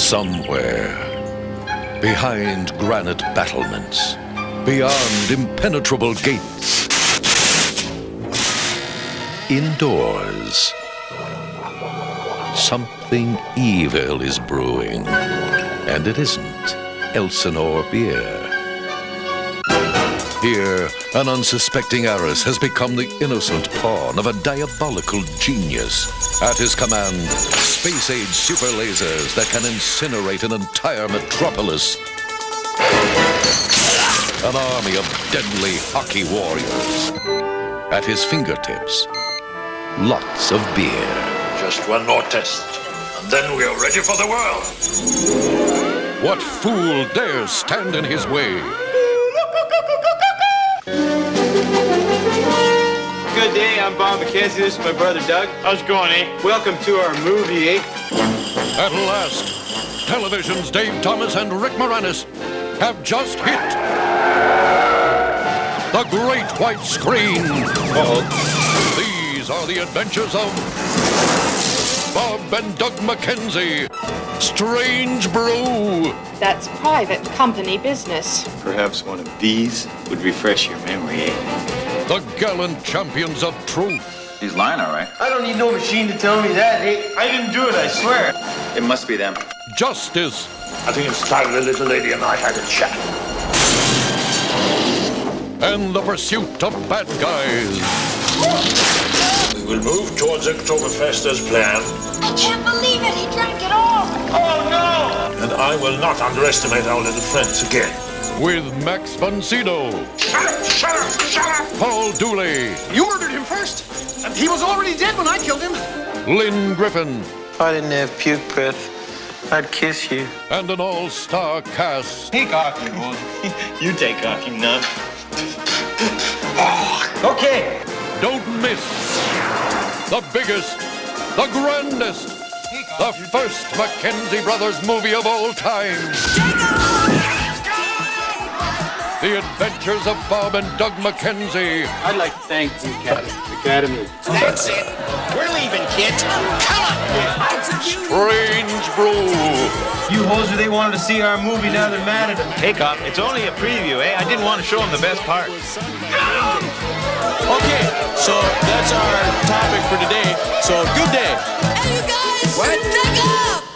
Somewhere, behind granite battlements, beyond impenetrable gates, indoors, something evil is brewing. And it isn't Elsinore beer. Here, an unsuspecting heiress has become the innocent pawn of a diabolical genius. At his command, space-age super lasers that can incinerate an entire metropolis. An army of deadly hockey warriors. At his fingertips, lots of beer. Just one more test, and then we are ready for the world. What fool dares stand in his way? I'm Bob McKenzie. This is my brother Doug. How's it going, eh? Welcome to our movie, eh? At last, television's Dave Thomas and Rick Moranis have just hit the great white screen. Uh-oh. These are the adventures of Bob and Doug McKenzie. Strange Brew. That's private company business. Perhaps one of these would refresh your memory, eh? The gallant champions of truth. He's lying, all right. I don't need no machine to tell me that. Hey, I didn't do it, I swear. It must be them. Justice. I think it's time the little lady and I had a chat. And the pursuit of bad guys. We will move towards Oktoberfest as planned. I can't believe it. He drank it all. Oh, no! And I will not underestimate our little friends again. With Max von Shut up! Shut up! Shut up! Paul Dooley. You murdered him first. He was already dead when I killed him. Lynne Griffin. If I didn't have puke breath, I'd kiss you. And an all-star cast. Take off, you boy. you take off, you nut. Ah, okay. Don't miss the biggest, the grandest, the first McKenzie Brothers movie of all time. The Adventures of Bob and Doug McKenzie. I'd like to thank the Academy. That's it. We're leaving, kids. Come on. Strange Brew. You hoser, they wanted to see our movie. Now they're mad at us. Take off. It's only a preview, eh? I didn't want to show them the best part. Okay, so that's our topic for today. So good day. Hey, you guys. What? Take up.